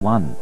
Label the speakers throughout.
Speaker 1: 1.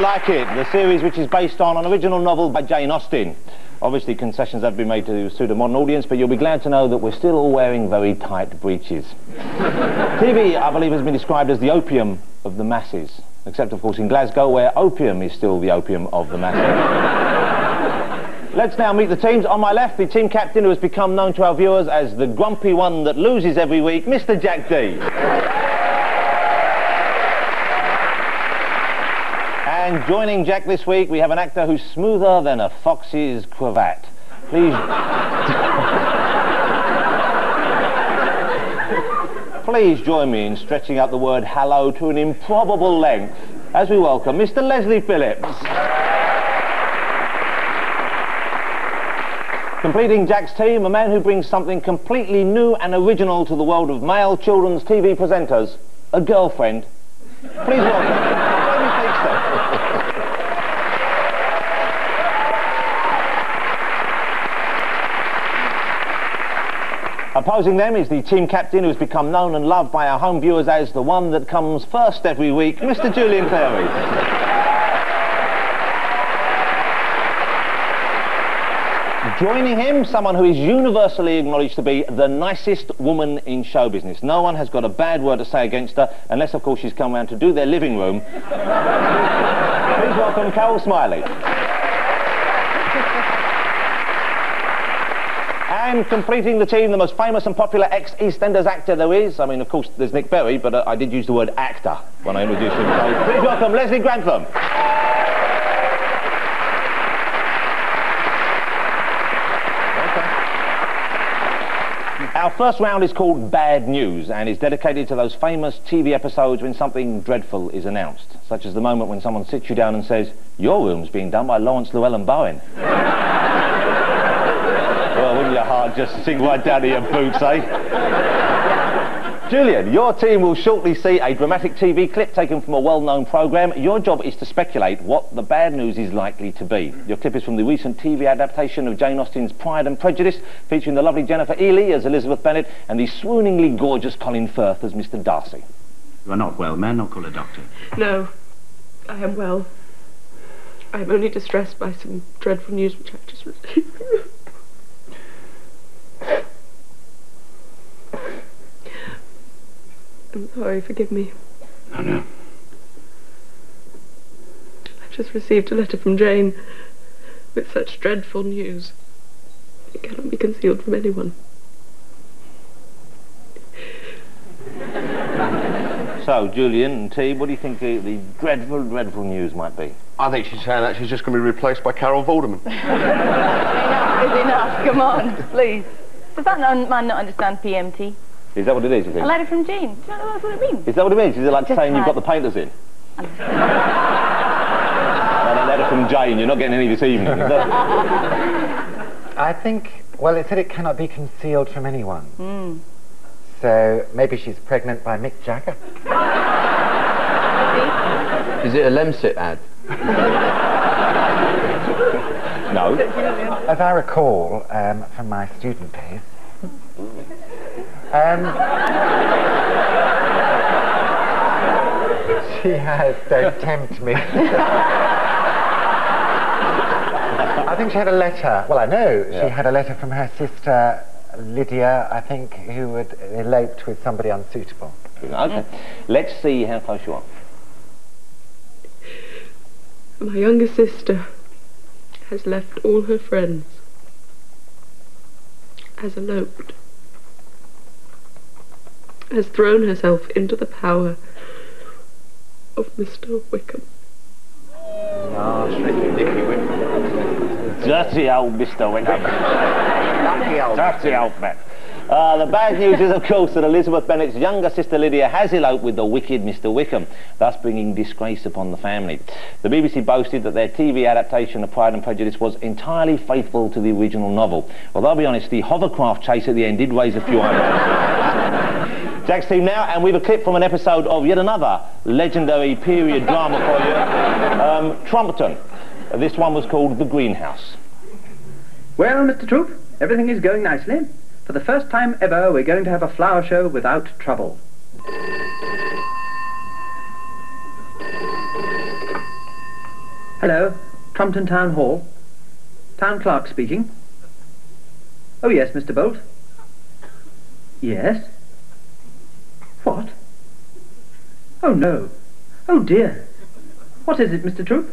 Speaker 1: I Like It, the series which is based on an original novel by Jane Austen. Obviously concessions have been made to suit a modern audience, but you'll be glad to know that we're still all wearing very tight breeches. TV, I believe, has been described as the opium of the masses, except of course in Glasgow where opium is still the opium of the masses. Let's now meet the teams. On my left, the team captain who has become known to our viewers as the grumpy one that loses every week, Mr Jack Dee. And joining Jack this week, we have an actor who's smoother than a fox's cravat. Please... Please join me in stretching out the word hello to an improbable length as we welcome Mr Leslie Phillips. Completing Jack's team, a man who brings something completely new and original to the world of male children's TV presenters, a girlfriend. Please welcome. Opposing them is the team captain who's become known and loved by our home viewers as the one that comes first every week, Mr Julian Clary. Joining him, someone who is universally acknowledged to be the nicest woman in show business. No one has got a bad word to say against her, unless, of course, she's come round to do their living room. Please welcome Carol Smillie. And completing the team, the most famous and popular ex-EastEnders actor there is. I mean, of course, there's Nick Berry, but uh, I did use the word actor when I introduced him. So please welcome Leslie Grantham. Our first round is called Bad News and is dedicated to those famous TV episodes when something dreadful is announced, such as the moment when someone sits you down and says, your room's being done by Laurence Llewelyn-Bowen. well, wouldn't your heart just sink right down to your boots, eh? Julian, your team will shortly see a dramatic TV clip taken from a well-known programme. Your job is to speculate what the bad news is likely to be. Your clip is from the recent TV adaptation of Jane Austen's Pride and Prejudice, featuring the lovely Jennifer Ehle as Elizabeth Bennet and the swooningly gorgeous Colin Firth as Mr Darcy.
Speaker 2: You are not well, man. I'll call a doctor.
Speaker 3: No, I am well. I am only distressed by some dreadful news which I've just received. I'm sorry, forgive me.
Speaker 2: No, no.
Speaker 3: I've just received a letter from Jane with such dreadful news. It cannot be concealed from anyone.
Speaker 1: So, Julian and T, what do you think the, the dreadful, dreadful news might be?
Speaker 4: I think she's saying that she's just going to be replaced by Carol Vorderman.
Speaker 5: Enough is enough. Come on, please. Does that man not understand PMT?
Speaker 1: Is that what it is, you think?
Speaker 5: A letter from Jean. Do you know what it means?
Speaker 1: Is that what it means? Is it like
Speaker 5: Just
Speaker 1: saying you've got the painters in? and a letter from Jane, you're not getting any this evening, is that?
Speaker 6: I think, well, it said it cannot be concealed from anyone.
Speaker 5: Hmm.
Speaker 6: So maybe she's pregnant by Mick Jagger.
Speaker 7: Is it a Lemsip ad?
Speaker 1: No.
Speaker 6: As I recall um, from my student days, um, she has, don't tempt me. I think she had a letter, well I know,
Speaker 1: Yeah.
Speaker 6: she had a letter from her sister Lydia, I think, who had eloped with somebody unsuitable.
Speaker 1: Okay. Let's see how close you are.
Speaker 3: My younger sister has left all her friends, has eloped, has thrown herself into the power of Mr. Wickham. Oh, shake Nicky Wickham.
Speaker 1: Dirty old Mr. Wickham.
Speaker 6: Lucky old.
Speaker 1: Dirty old man. Uh, the bad news is, of course, that Elizabeth Bennet's younger sister Lydia has eloped with the wicked Mr. Wickham, thus bringing disgrace upon the family. The BBC boasted that their TV adaptation of Pride and Prejudice was entirely faithful to the original novel. Although, I'll be honest, the hovercraft chase at the end did raise a few eyebrows. Jack's team now, and we've a clip from an episode of yet another legendary period drama for you, um, Trumpton. This one was called The Greenhouse.
Speaker 8: Well, Mr. Troop, everything is going nicely. For the first time ever, we're going to have a flower show without trouble. Hello, Trumpton Town Hall. Town clerk speaking. Oh, yes, Mr. Bolt. Yes? What? Oh, no. Oh, dear. What is it, Mr. Troop?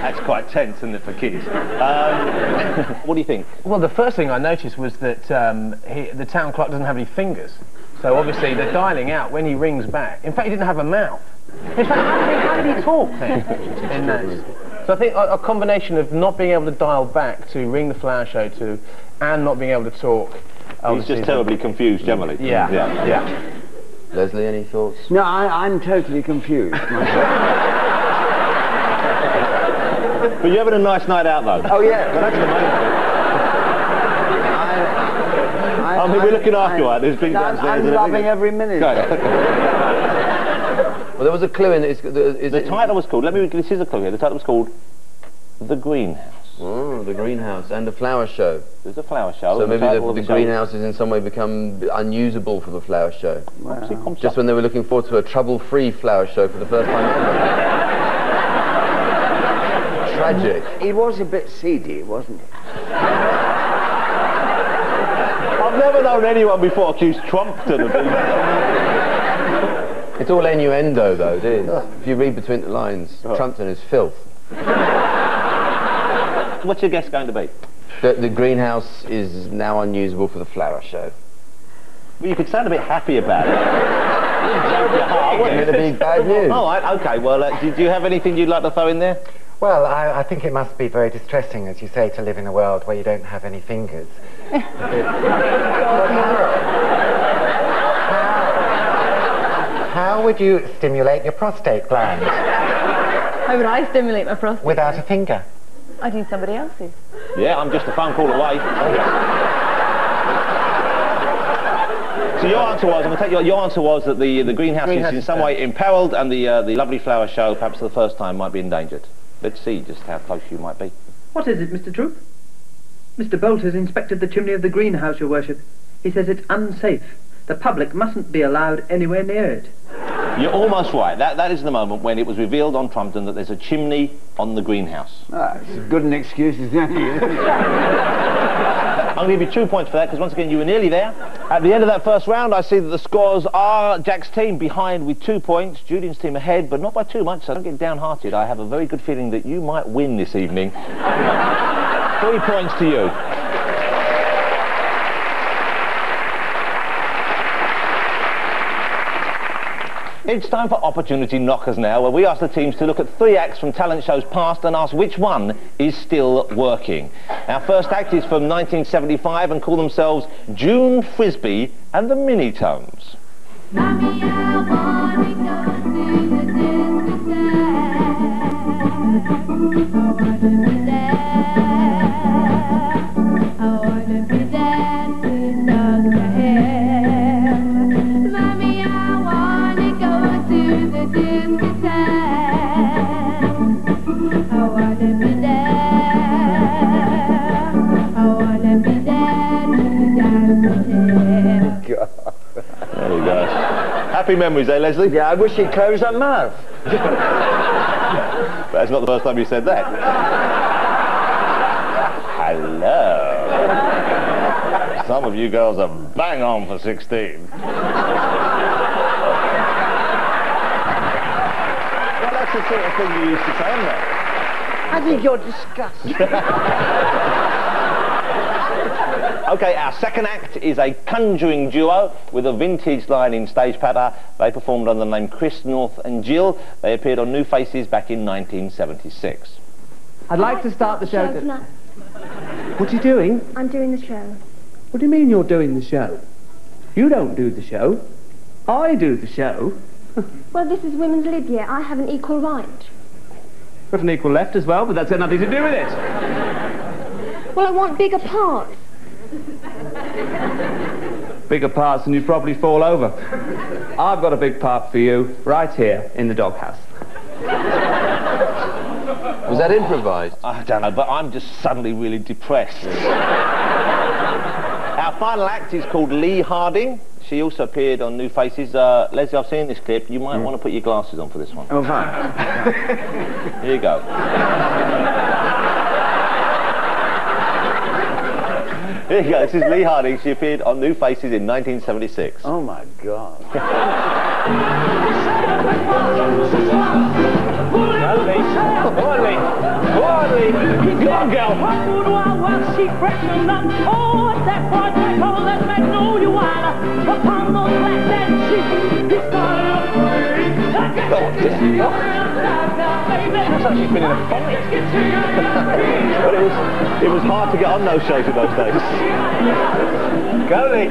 Speaker 1: That's quite tense, isn't it, for kids? Um, what do you think?
Speaker 9: Well, the first thing I noticed was that um, he, the town clock doesn't have any fingers. So obviously they're dialing out when he rings back. In fact, he didn't have a mouth. In fact, how did he, how did he talk then? in that? So I think a, a combination of not being able to dial back to ring the flower show to, and not being able to talk.
Speaker 1: He's
Speaker 9: was
Speaker 1: just terribly confused, generally. Mm.
Speaker 9: Yeah,
Speaker 1: yeah.
Speaker 9: yeah.
Speaker 7: Leslie, any thoughts?
Speaker 10: No, I, I'm totally confused.
Speaker 1: But you're having a nice night out, though.
Speaker 10: oh, yeah.
Speaker 1: Well, that's the main thing.
Speaker 10: I,
Speaker 1: I mean, we're looking after you, right? There's been
Speaker 10: I'm,
Speaker 1: downstairs
Speaker 10: I'm loving every minute.
Speaker 7: Well, there was a clue in it. Is, is
Speaker 1: The
Speaker 7: it
Speaker 1: title was called, let me, this is a clue here, the title was called The Greenhouse.
Speaker 7: Oh, the greenhouse and the flower show.
Speaker 1: There's a flower show.
Speaker 7: So maybe
Speaker 1: title
Speaker 7: the,
Speaker 1: of
Speaker 7: the greenhouse has in some way become unusable for the flower show.
Speaker 1: Obviously, comes
Speaker 7: Just when they were looking forward to a trouble-free flower show for the first time ever. Tragic.
Speaker 10: It was a bit seedy, wasn't it?
Speaker 1: I've never known anyone before accuse Trumpton of being...
Speaker 7: It's all innuendo, though, it is. If you read between the lines, Trumpton is filth.
Speaker 1: What's your guess going to be?
Speaker 7: The, the greenhouse is now unusable for the flower show.
Speaker 1: Well, you could sound a bit happy about it.
Speaker 7: It'd be bad news.
Speaker 1: All right, okay. Well, uh, do, do you have anything you'd like to throw in there?
Speaker 6: Well, I, I think it must be very distressing, as you say, to live in a world where you don't have any fingers. how, how would you stimulate your prostate gland
Speaker 5: How would I stimulate my prostate?
Speaker 6: without a finger?
Speaker 5: I'd need somebody else's.
Speaker 1: Yeah, I'm just a phone call away. so your answer was, I'm going to take your, your answer was that the, the greenhouse,
Speaker 9: Greenhouse
Speaker 1: is in some way imperiled and the, uh, the lovely flower show, perhaps for the first time, might be endangered. Let's see just how close you might be.
Speaker 8: What is it, Mr. Troop? Mr. Bolt has inspected the chimney of the greenhouse, Your Worship. He says it's unsafe. The public mustn't be allowed anywhere near it.
Speaker 1: You're almost right. That, that is the moment when it was revealed on Trumpton that there's a chimney on the greenhouse.
Speaker 10: Ah, it's as good an excuse as any.
Speaker 1: I'm going to give you two points for that because once again you were nearly there. At the end of that first round I see that the scores are Jack's team behind with two points, Julian's team ahead but not by too much so don't get downhearted. I have a very good feeling that you might win this evening. Three points to you. It's time for Opportunity Knockers now, where we ask the teams to look at three acts from talent shows past and ask which one is still working. Our first act is from 1975 and call themselves June Frisbee and the Minitones.
Speaker 11: Mommy,
Speaker 1: Happy memories, eh, Leslie?
Speaker 10: Yeah, I wish he'd close that mouth.
Speaker 1: but That's not the first time you said that. Hello. Some of you girls are bang on for 16. Well, that's the sort of thing you used to say, isn't it?
Speaker 10: I think you're disgusting.
Speaker 1: Okay, our second act is a conjuring duo with a vintage line in stage patter. They performed under the name Chris North and Jill. They appeared on New Faces back in 1976.
Speaker 12: I'd like to start the show.
Speaker 11: Shut.
Speaker 12: What are you doing?
Speaker 13: I'm doing the show.
Speaker 12: What do you mean you're doing the show? You don't do the show. I do the show.
Speaker 13: Well, this is Women's Lib Year. I have an equal right.
Speaker 12: With an equal left as well, but that's got nothing to do with it.
Speaker 13: Well, I want bigger parts.
Speaker 12: Bigger parts and you'd probably fall over. I've got a big part for you right here in the doghouse.
Speaker 7: Was that improvised?
Speaker 1: I don't know, but I'm just suddenly really depressed. Our final act is called Lee Harding. She also appeared on New Faces. Uh, Leslie, I've seen this clip. You might want to put your glasses on for this one.
Speaker 10: Oh, fine.
Speaker 1: Here you go. Here you go. This is Lee Harding. She appeared on New Faces in 1976.
Speaker 10: Oh, my God.
Speaker 14: Go on, girl. What would I want? She freshened up. Oh, that project called? Let's make while upon those black satin sheets.
Speaker 1: Looks like she's been in a fight. but it was, it was hard to get on those shows in those days. Go, Lee.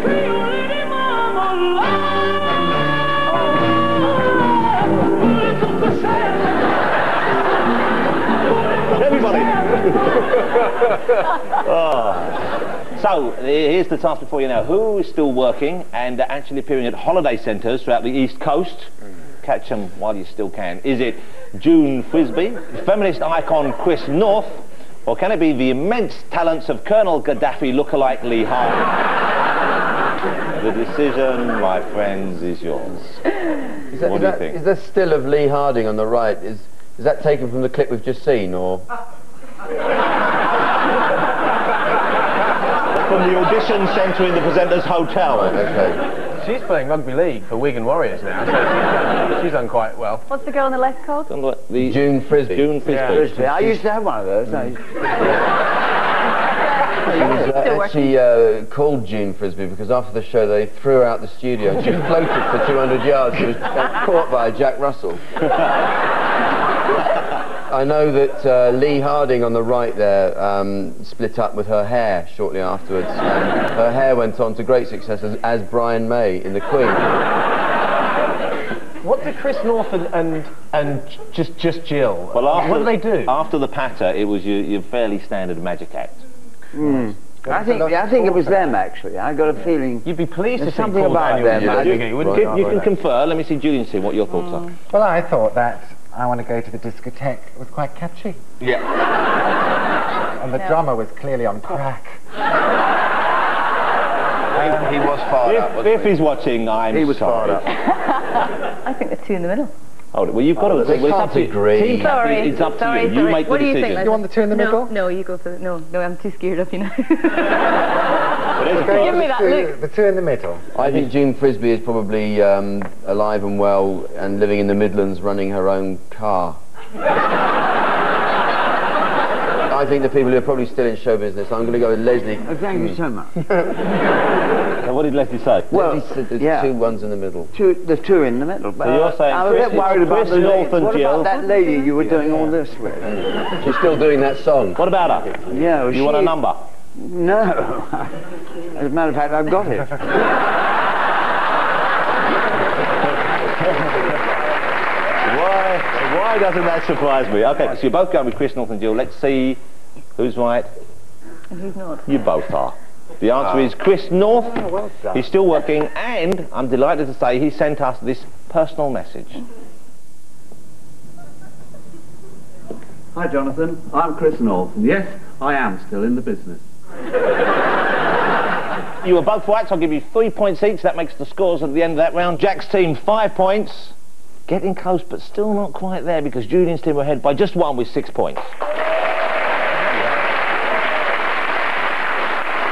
Speaker 1: Everybody. oh. So, here's the task before you now. Who is still working and actually appearing at holiday centres throughout the East Coast? Catch them while you still can. Is it June Frisbee, feminist icon Chris North, or can it be the immense talents of Colonel Gaddafi lookalike Lee Harding? the decision, my friends, is yours.
Speaker 7: Is that,
Speaker 1: what
Speaker 7: is
Speaker 1: do you
Speaker 7: that,
Speaker 1: think?
Speaker 7: is that still of Lee Harding on the right? Is is that taken from the clip we've just seen, or?
Speaker 1: From the audition centre in the presenter's hotel.
Speaker 7: Okay.
Speaker 9: She's playing rugby league for Wigan Warriors now, so she's done, quite well.
Speaker 5: What's the girl on the left called?
Speaker 1: The
Speaker 7: June Frisbee.
Speaker 1: June Frisbee.
Speaker 9: Yeah.
Speaker 10: Frisbee. I used to have one of those. I
Speaker 7: She was uh,
Speaker 5: Still
Speaker 7: actually uh, called June Frisbee because after the show they threw her out the studio and she floated for 200 yards. She was uh, caught by Jack Russell. I know that uh, Lee Harding on the right there um, split up with her hair shortly afterwards. And her hair went on to great success as, as Brian May in The Queen.
Speaker 9: What did Chris North and, and, and just, just Jill,
Speaker 1: Well, after,
Speaker 9: what did they do?
Speaker 1: After the patter, it was your, your fairly standard magic act.
Speaker 10: Hmm. I think I think it was them actually. I got a feeling.
Speaker 9: You'd be pleased
Speaker 10: There's
Speaker 9: to
Speaker 10: something about
Speaker 9: Daniels
Speaker 10: them. I
Speaker 9: doing
Speaker 10: think-
Speaker 9: it,
Speaker 1: You,
Speaker 9: wouldn't
Speaker 1: can,
Speaker 9: you?
Speaker 1: you can confer. Let me see Julian see what your thoughts are.
Speaker 6: Well, I thought that I Want to Go to the Discotheque It was quite catchy.
Speaker 1: Yeah.
Speaker 6: And the drummer was clearly on crack.
Speaker 7: He, he was fired up,
Speaker 1: If,
Speaker 7: wasn't
Speaker 1: he's watching, I'm
Speaker 10: He was
Speaker 1: sorry.
Speaker 10: fired up.
Speaker 5: I think the two in the middle.
Speaker 1: Hold it. Well, you've got to
Speaker 7: Oh,
Speaker 1: agree.
Speaker 7: they
Speaker 1: Well, it's
Speaker 7: can't
Speaker 1: up to you.
Speaker 7: agree.
Speaker 5: Sorry.
Speaker 1: It's up to
Speaker 5: sorry,
Speaker 1: you. You
Speaker 5: sorry.
Speaker 1: make
Speaker 5: what
Speaker 1: the
Speaker 5: do you
Speaker 1: decision.
Speaker 5: think?
Speaker 6: You want the two in the
Speaker 5: no,
Speaker 6: middle?
Speaker 5: No, you go for the, no, no, I'm too scared of you now.
Speaker 1: But there's a
Speaker 6: Go
Speaker 5: Give me
Speaker 6: the
Speaker 5: that
Speaker 6: two-
Speaker 5: look.
Speaker 6: The two in the middle.
Speaker 7: I think June Frisbee is probably um, alive and well and living in the Midlands running her own car. I think the people who are probably still in show business, I'm going to go with Leslie.
Speaker 10: Oh, thank you so much.
Speaker 1: So what did Leslie say?
Speaker 10: Well,
Speaker 7: Leslie said there's
Speaker 10: yeah.
Speaker 7: two ones in the middle.
Speaker 10: Two, the two in the middle. But
Speaker 1: So you're saying
Speaker 10: I'm a bit worried about
Speaker 1: Chris
Speaker 10: the lady.
Speaker 1: North and
Speaker 10: What
Speaker 1: Jill?
Speaker 10: about that lady you were doing all this with?
Speaker 7: She's still doing that song.
Speaker 1: What about her?
Speaker 10: Yeah, well,
Speaker 1: You want a number?
Speaker 10: No. As a matter of fact, I've got it.
Speaker 1: Why, why doesn't that surprise me? Okay, so you're both going with Chris North and Jill. Let's see who's right.
Speaker 5: and who's not?
Speaker 1: You both are. The answer is Chris North.
Speaker 10: Oh, well done.
Speaker 1: He's still working, and I'm delighted to say he sent us this personal message.
Speaker 12: Hi, Jonathan. I'm Chris North, and yes, I am still in the business.
Speaker 1: You were both so I'll give you three points each. That makes the scores at the end of that round. Jack's team, five points. Getting close, but still not quite there because Julian's team were ahead by just one with six points.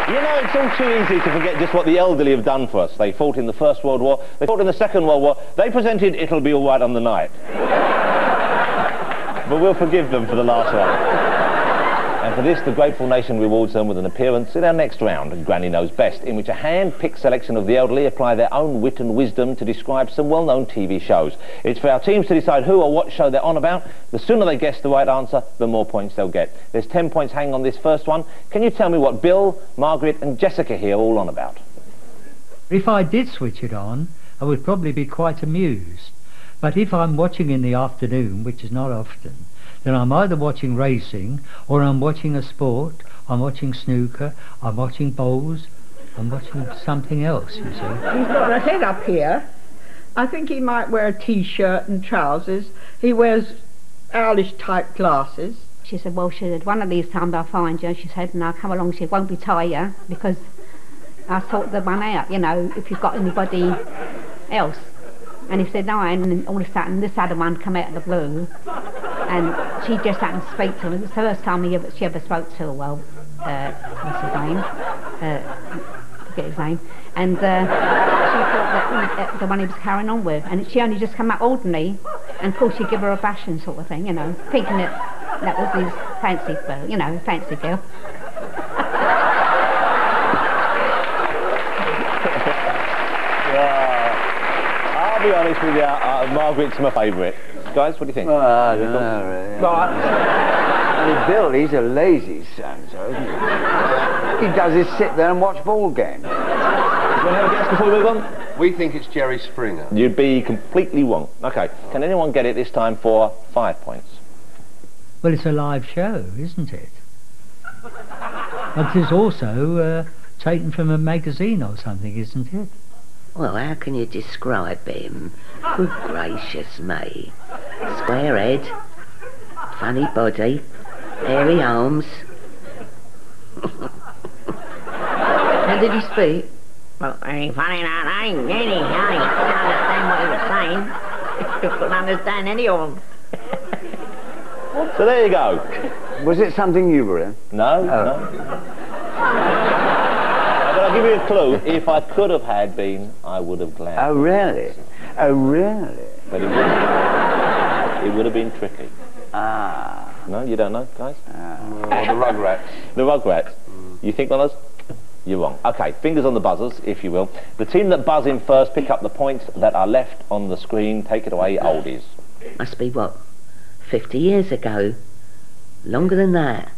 Speaker 1: You know, it's all too easy to forget just what the elderly have done for us. They fought in the First World War, they fought in the Second World War, they presented It'll Be All Right on the Night. but we'll forgive them for the last one. For this, the grateful nation rewards them with an appearance in our next round, Granny Knows Best, in which a hand-picked selection of the elderly apply their own wit and wisdom to describe some well-known TV shows. It's for our teams to decide who or what show they're on about. The sooner they guess the right answer, the more points they'll get. There's 10 points hanging on this first one. Can you tell me what Bill, Margaret and Jessica here are all on about?
Speaker 15: If I did switch it on, I would probably be quite amused. But if I'm watching in the afternoon, which is not often, then I'm either watching racing or I'm watching a sport, I'm watching snooker, I'm watching bowls, I'm watching something else, you see.
Speaker 16: He's got a head up here. I think he might wear a t-shirt and trousers. He wears owlish type glasses.
Speaker 17: She said, well, she said, one of these times I'll find you. She said, and I'll come along. She said, won't be tired because I'll sort the one out, you know, if you've got anybody else. And he said, no, and all of a sudden this other one come out of the blue. And she just happened to speak to him. It was the first time he ever, she ever spoke to her. Well, uh, what's his name? Uh, forget his name. And uh, she thought that uh, the one he was carrying on with. And she only just come up ordinary. And of course she'd give her a bashing sort of thing, you know, thinking that that was his fancy girl, you know, fancy girl. yeah.
Speaker 1: I'll be honest with you, uh, Margaret's my favourite. Guys, what do you think?
Speaker 10: Well, I don't know, really. I mean, Bill, he's a lazy son, so isn't he? He does is sit there and watch ball games.
Speaker 1: Do you want to have a guess before we move on?
Speaker 4: We think it's Jerry Springer.
Speaker 1: You'd be completely wrong. Okay, can anyone get it this time for five points?
Speaker 15: Well, it's a live show, isn't it? But it's also uh, taken from a magazine or something, isn't it?
Speaker 18: Well, how can you describe him? Good gracious me. Square head, funny body, hairy arms.
Speaker 19: How did he speak? Well, ain't funny now, ain't any, I didn't understand what he was saying. You couldn't understand any of them.
Speaker 1: So there you go.
Speaker 10: Was it something you were in?
Speaker 1: No, no. Oh. But I'll give you a clue. If I could have had been, I would have gladly.
Speaker 10: Oh, really? Oh, really?
Speaker 1: But it would, it would have been tricky.
Speaker 10: Ah.
Speaker 1: No, you don't know, guys?
Speaker 4: Or the Rugrats.
Speaker 1: The Rugrats. You think one of those? You're wrong. Okay, fingers on the buzzers, if you will. The team that buzz in first pick up the points that are left on the screen. Take it away, oldies.
Speaker 18: Must be what? 50 years ago. Longer than that.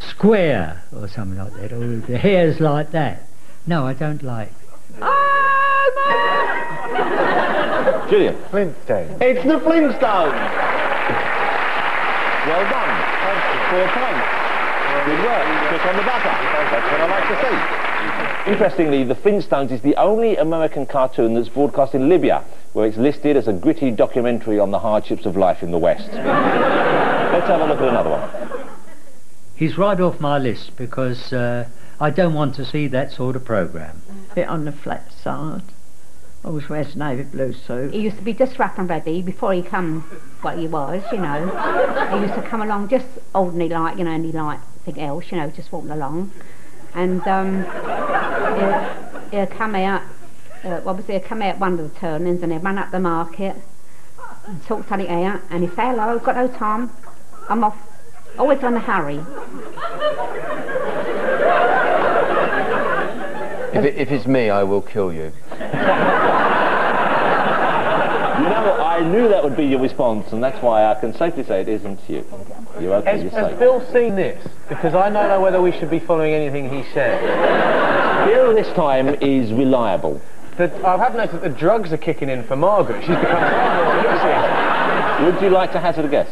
Speaker 15: Square or something like that, or the hairs like that. No, I don't like.
Speaker 1: Ah Julian.
Speaker 6: Flintstone.
Speaker 1: It's the Flintstones. Well done. Four points. Good work. Click on the buzzer. That's what I like to see. Interestingly, The Flintstones is the only American cartoon that's broadcast in Libya, where it's listed as a gritty documentary on the hardships of life in the West. Let's have a look at another one.
Speaker 15: He's right off my list because uh, I don't want to see that sort of program.
Speaker 16: Bit on the flat side. Always wears navy blue suit.
Speaker 17: He used to be just wrapped and ready before he come what he was, you know. He used to come along just ordinary like, you know, any like thing else, you know, just walking along. And um, he'll, he'll come out, uh, what was it, he'll come out one of the turnings and he'll run up the market and sort something out and he'll say, hello, I've got no time, I'm off. Always in a hurry.
Speaker 7: If, it, if it's me, I will kill you.
Speaker 1: You know, I knew that would be your response, and that's why I can safely say it isn't you. You're okay,
Speaker 9: Has,
Speaker 1: you're
Speaker 9: has. Bill seen this? Because I don't know whether we should be following anything he said.
Speaker 1: Bill this time is reliable.
Speaker 9: The, I have noticed that the drugs are kicking in for Margaret. She's become far more lucid.
Speaker 1: Would you like to hazard a guess?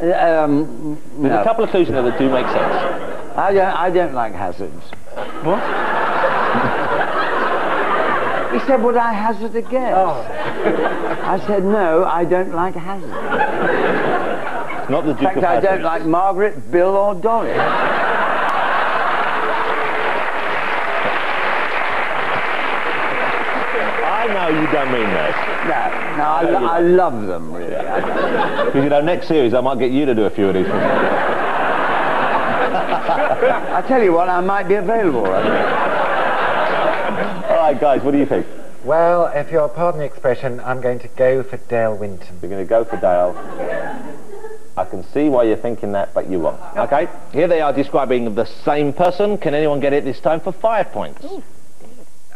Speaker 10: Um,
Speaker 1: There's
Speaker 10: no.
Speaker 1: a couple of clues in there that do make sense.
Speaker 10: I don't, I don't like hazards.
Speaker 9: What?
Speaker 10: He said, would I hazard a guess?
Speaker 9: Oh.
Speaker 10: I said, no, I don't like hazards.
Speaker 1: Not the
Speaker 10: In fact, I don't like Margaret, Bill or Doris.
Speaker 1: I know you don't mean that.
Speaker 10: No, no, I, lo- I love them, really.
Speaker 1: Because, you know, next series I might get you to do a few of these.
Speaker 10: I tell you what, I might be available. Right?
Speaker 1: Guys, what do you think?
Speaker 6: Well, if you'll pardon the expression, I'm going to go for Dale Winton.
Speaker 1: We're going to go for Dale. I can see why you're thinking that, but you're wrong. Okay, here they are describing the same person. Can anyone get it this time for five points?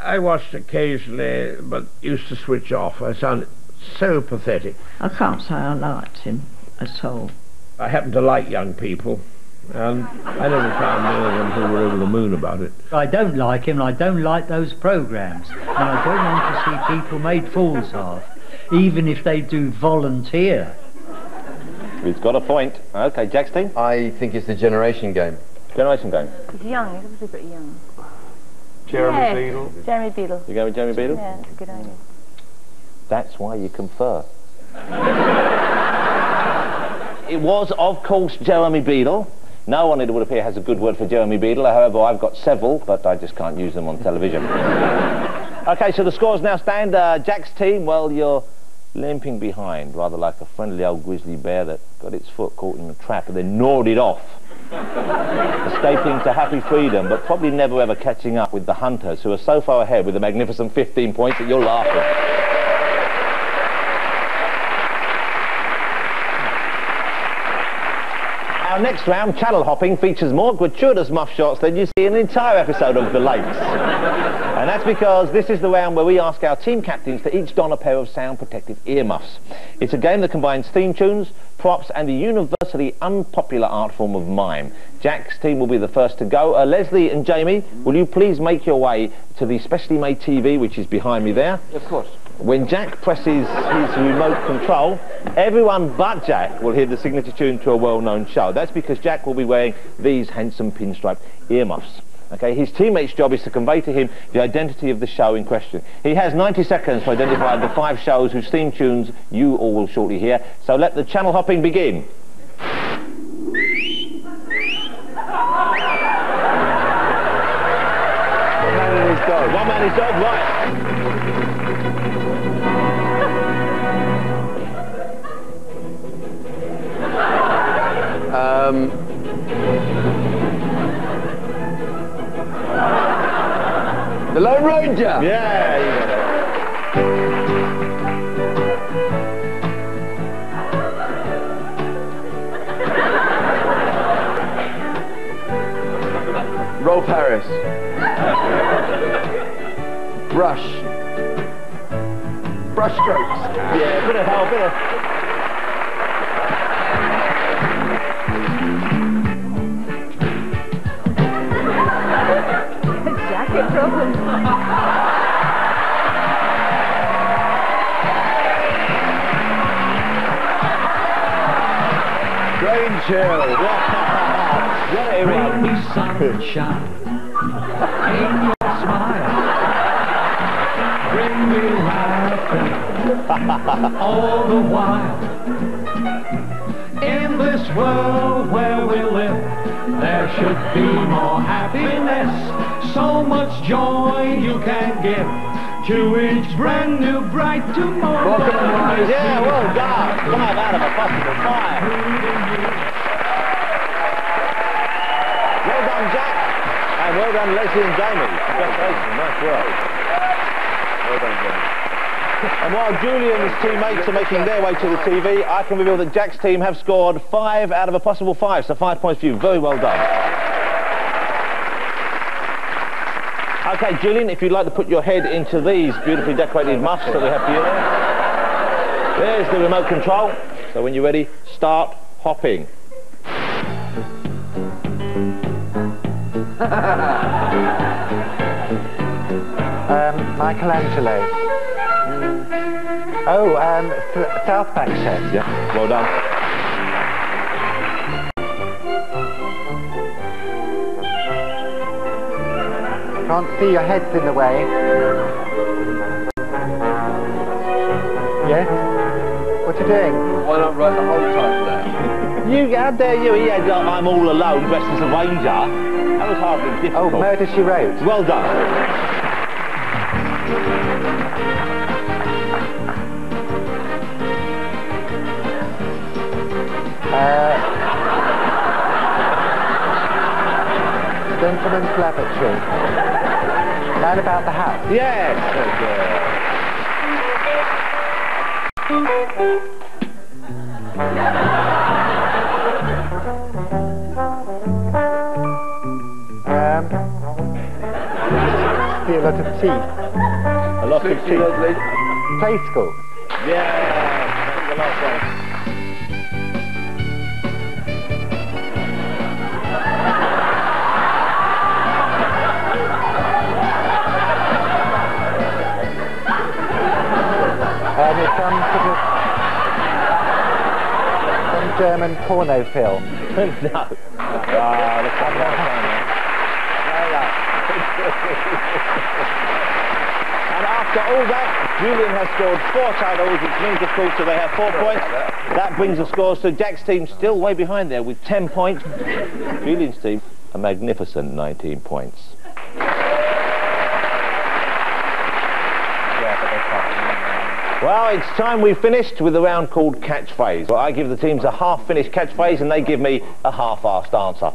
Speaker 20: I watched occasionally, but used to switch off. I found it so pathetic.
Speaker 19: I can't say I liked him at all.
Speaker 20: I happen to like young people, and I never found any of them who were over the moon about it.
Speaker 15: I don't like him, and I don't like those programmes. And I don't want to see people made fools of, even if they do volunteer.
Speaker 1: He's got a point. Okay, Jack's team?
Speaker 7: I think it's the generation game.
Speaker 1: Generation game.
Speaker 5: He's young, he's obviously pretty young.
Speaker 1: Jeremy
Speaker 5: yeah,
Speaker 1: Beadle?
Speaker 5: Jeremy Beadle.
Speaker 1: You go with Jeremy Beadle?
Speaker 5: Yeah, that's a good idea.
Speaker 1: That's why you confer. it was, of course, Jeremy Beadle. No one, it would appear, has a good word for Jeremy Beadle. However, I've got several, but I just can't use them on television. okay, so the scores now stand. Uh, Jack's team, well, you're limping behind, rather like a friendly old grizzly bear that got its foot caught in a trap and then gnawed it off. Escaping to happy freedom, but probably never ever catching up with the hunters who are so far ahead with a magnificent 15 points that you're laughing. Our next round, channel hopping, features more gratuitous muff shots than you see in an entire episode of The Lakes. And that's because this is the round where we ask our team captains to each don a pair of sound protective earmuffs. It's a game that combines theme tunes, props and the universally unpopular art form of mime. Jack's team will be the first to go. Uh, Leslie and Jamie, will you please make your way to the specially made TV which is behind me there?
Speaker 4: Of course.
Speaker 1: When Jack presses his remote control, everyone but Jack will hear the signature tune to a well-known show. That's because Jack will be wearing these handsome pinstripe earmuffs. Okay, his teammate's job is to convey to him the identity of the show in question. He has 90 seconds to identify the five shows whose theme tunes you all will shortly hear. So let the channel hopping begin. One man his dog. One man his dog, right.
Speaker 7: Brush. Brush strokes.
Speaker 1: Yeah, bit of help, bit of...
Speaker 5: Jacket problem.
Speaker 7: Brain chill.
Speaker 15: Bring me sunshine in your smile. all the while. In this world where we live, there should be more happiness. So much joy you can give to each brand new bright tomorrow.
Speaker 1: Welcome, Yeah, well done. Five out of a possible five. Well done, Jack. And well done, Leslie and Jamie. Congratulations. Nice work. Well done, Jamie. And while Julian's teammates are making their way to the TV, I can reveal that Jack's team have scored five out of a possible five, so five points for you. Very well done. Okay, Julian, if you'd like to put your head into these beautifully decorated muffs that we have for you there. There's the remote control. So when you're ready, start hopping.
Speaker 6: Um, Michelangelo. Oh, um, South Bank chef.
Speaker 1: Yeah, well done.
Speaker 6: Can't see your head's in the way. Yes? What you doing?
Speaker 4: Why not write the whole title down?
Speaker 1: You, how dare you? He had uh, I'm all alone dressed as a ranger. That was hardly difficult.
Speaker 6: Oh, Murder, She Wrote.
Speaker 1: Well done.
Speaker 6: Gentleman's Lavatory. Man About the House.
Speaker 1: Yes.
Speaker 6: Um, steal a lot of teeth.
Speaker 1: A lot of teeth.
Speaker 6: Play school. German porno film.
Speaker 1: no. Ah, let's have that And after all that, Julian has scored four titles, which means, of course, that they have four points. That brings the scores to Jack's team still way behind there with 10 points. Julian's team, a magnificent 19 points. Well, it's time we finished with the round called catchphrase. Well, I give the teams a half-finished catchphrase and they give me a half-assed answer.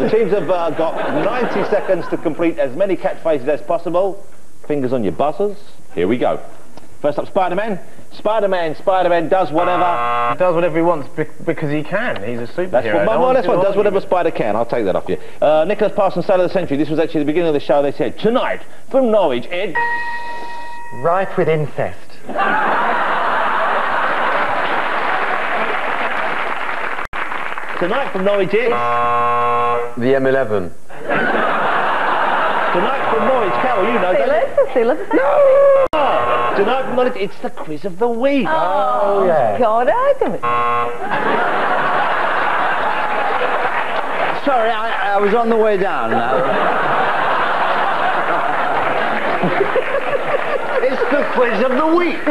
Speaker 1: the teams have uh, got 90 seconds to complete as many catchphrases as possible. Fingers on your buzzers. Here we go. First up, Spider-Man. Spider-Man, Spider-Man does whatever.
Speaker 9: He does whatever he wants bec- because he can. He's a superhero.
Speaker 1: That's what,
Speaker 9: No
Speaker 1: well, that's what does whatever Spider can. I'll take that off you. Uh, Nicholas Parsons, Sale of the Century. This was actually the beginning of the show. They said, tonight, from Norwich, it's...
Speaker 6: Rife with incest.
Speaker 1: Tonight from Norwich, it's...
Speaker 7: The M11.
Speaker 1: Tonight from Norwich, Carol, you know, don't you?
Speaker 5: Sailors, sailors.
Speaker 1: No! Tonight from Norwich, it's the quiz of the week.
Speaker 5: Oh, oh
Speaker 6: yeah.
Speaker 5: God, I do it.
Speaker 10: Sorry, I, I was on the way down now. it's the quiz of the week.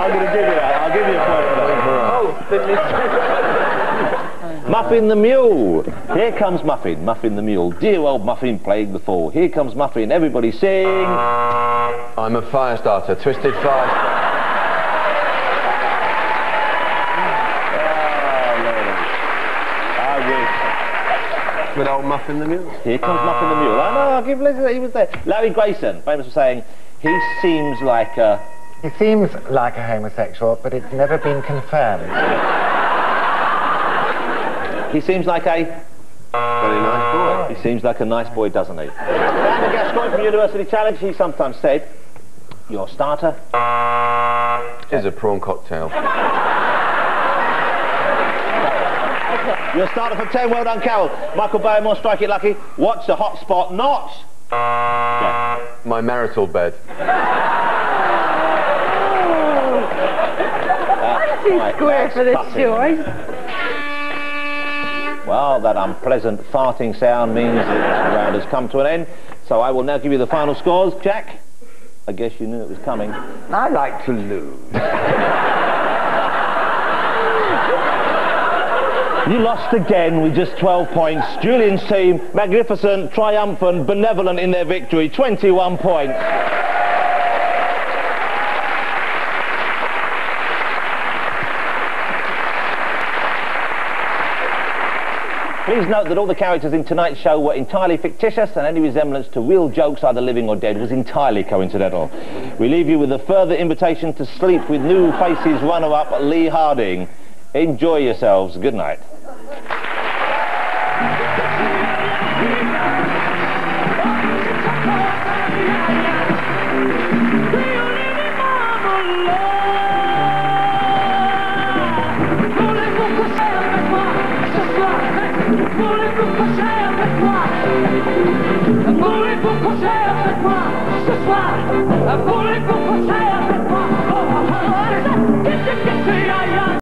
Speaker 1: I'm going to give you that. I'll give you a point for that. Oh, Muffin the Mule. Here comes Muffin, Muffin the Mule. Dear old Muffin playing the fool. Here comes Muffin. Everybody sing.
Speaker 7: I'm a fire starter. Twisted fire. Ah, oh, Lordy!
Speaker 1: I wish.
Speaker 7: Good old Muffin the Mule.
Speaker 1: Here comes Muffin the Mule. I know, I'll give Leslie, he was there. Larry Grayson, famous for saying, he seems like a...
Speaker 6: He seems like a homosexual, but it's never been confirmed.
Speaker 1: He seems like a...
Speaker 7: Very nice boy.
Speaker 1: He seems like a nice boy, doesn't he? Andy Gascoigne from University Challenge, he sometimes said, your starter
Speaker 7: Is a prawn cocktail.
Speaker 1: Your starting for 10, well done, Carol. Michael Barrymore, strike it lucky. What's the hot spot not?
Speaker 7: My marital bed.
Speaker 1: That's
Speaker 5: Too
Speaker 1: right,
Speaker 5: square for this
Speaker 1: fussy.
Speaker 5: choice.
Speaker 1: Well, that unpleasant farting sound means that the round has come to an end. So I will now give you the final scores. Jack, I guess you knew it was coming.
Speaker 10: I like to lose.
Speaker 1: You lost again with just 12 points. Julian's team, magnificent, triumphant, benevolent in their victory, 21 points. Please note that all the characters in tonight's show were entirely fictitious and any resemblance to real jokes, either living or dead, was entirely coincidental. We leave you with a further invitation to sleep with New Faces runner-up Lee Harding. Enjoy yourselves. Good night.